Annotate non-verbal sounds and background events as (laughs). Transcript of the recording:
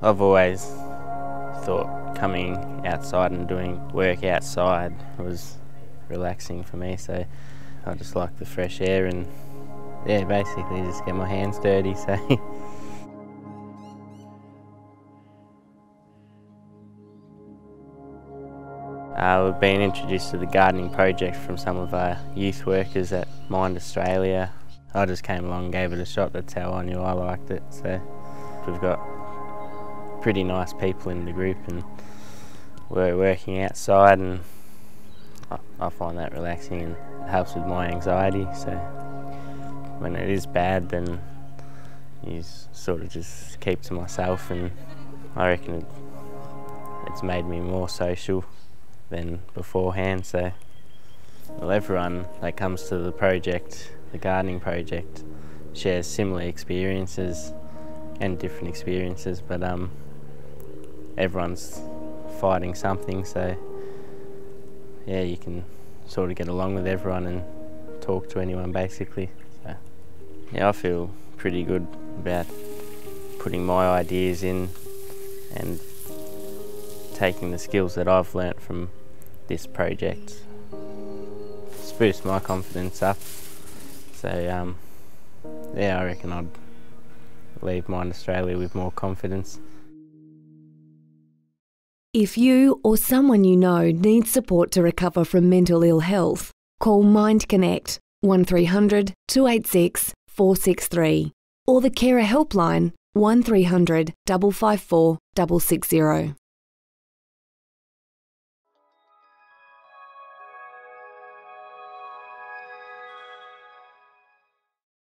I've always thought coming outside and doing work outside was relaxing for me, so I just like the fresh air and yeah, basically just get my hands dirty. (laughs) So. Uh, we've been introduced to the gardening project from some of our youth workers at Mind Australia. I just came along and gave it a shot, that's how I knew I liked it. So we've got pretty nice people in the group and we're working outside and I, I find that relaxing and it helps with my anxiety. So when it is bad then you sort of just keep to myself and I reckon it, it's made me more social than beforehand. So, well, everyone that comes to the project, the gardening project, shares similar experiences and different experiences, but um, everyone's fighting something. So, yeah, you can sort of get along with everyone and talk to anyone basically. So, yeah, I feel pretty good about putting my ideas in and taking the skills that I've learnt from this project boost my confidence up. So um, yeah, I reckon I'd leave Mind Australia with more confidence. If you or someone you know needs support to recover from mental ill health, call Mind Connect 1300 286 463 or the Carer Helpline 1300 554 660.